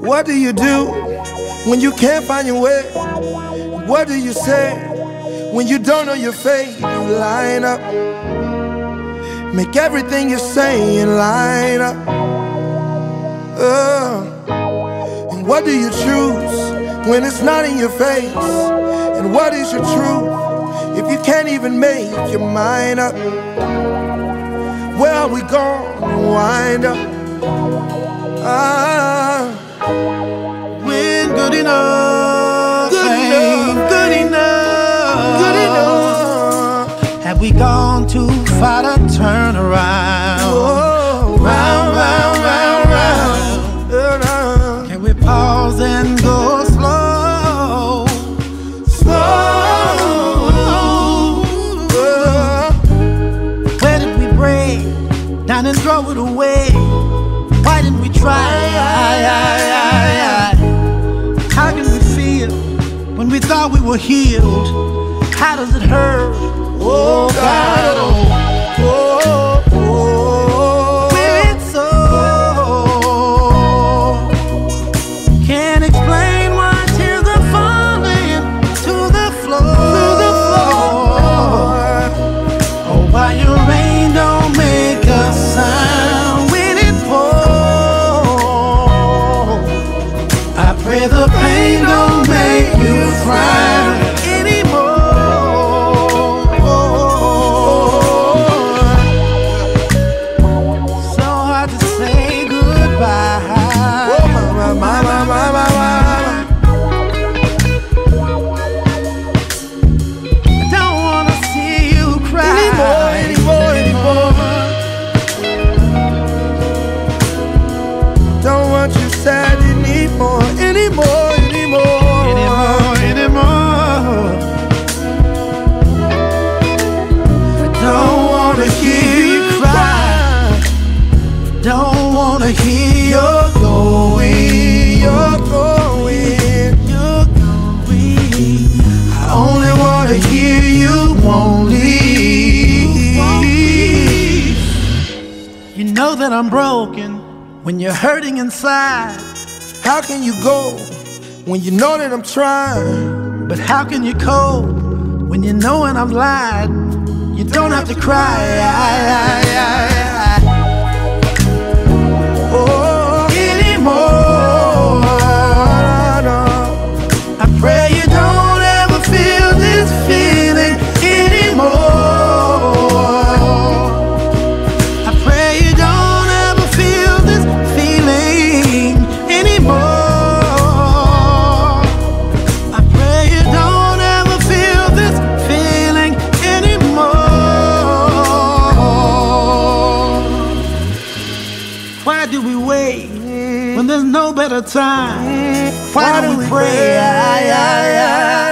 What do you do when you can't find your way? What do you say when you don't know your fate? You line up, make everything you're saying line up. Uh, and what do you choose when it's not in your face? And what is your truth if you can't even make your mind up? Where are we gonna wind up? Ah, Have we gone too far to turn around? Oh, Round, round, round, round. round. Can we pause and go slow? Slow. Where did we break? Down and throw it away. Why didn't we try? How can we feel when we thought we were healed? How does it hurt? Oh Don't want you sad anymore, anymore, anymore. anymore, anymore. I don't wanna hear you cry. Don't wanna hear you're going. You're going. You're going. I only wanna hear you won't leave. You know that I'm broken when you're hurting inside. How can you go when you know that I'm trying? But how can you cope when you know when I've lied? You don't have to cry. Oh, Anymore. I pray you don't we wait when there's no better time? Why, Why do we, we pray? pray? I, I, I.